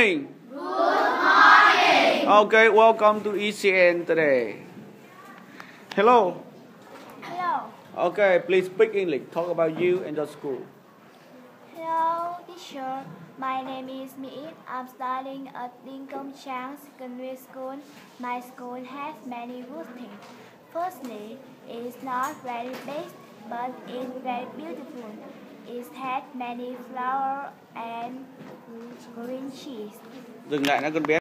morning. Good morning. Okay, welcome to ECN today. Hello. Hello. Okay, please speak English. Talk about you and your school. Hello, teacher. My name is Mỹ. I'm studying at Lincoln Chang Secondary School. My school has many good things. Firstly, it's not very big, but it's very beautiful. Has many flowers and green trees. Dừng lại nó con bé.